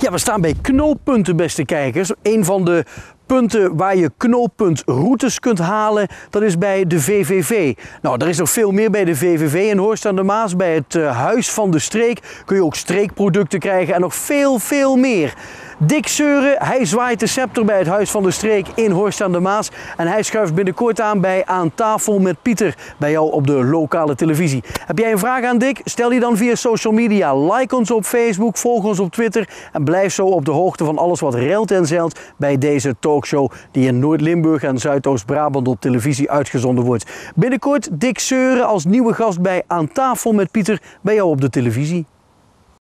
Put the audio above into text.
Ja, we staan bij knooppunten, beste kijkers. Een van de punten waar je knooppuntroutes kunt halen, dat is bij de VVV. Nou, er is nog veel meer bij de VVV in Horst aan de Maas. Bij het uh, Huis van de Streek kun je ook streekproducten krijgen en nog veel, veel meer. Dick Seuren, hij zwaait de scepter bij het Huis van de Streek in Horst aan de Maas. En hij schuift binnenkort aan bij Aan tafel met Pieter bij jou op de lokale televisie. Heb jij een vraag aan Dick? Stel die dan via social media. Like ons op Facebook, volg ons op Twitter en blijf zo op de hoogte van alles wat reilt en zeilt bij deze die in Noord-Limburg en Zuidoost-Brabant op televisie uitgezonden wordt. Binnenkort Dick Seuren als nieuwe gast bij Aan tafel met Pieter bij jou op de televisie.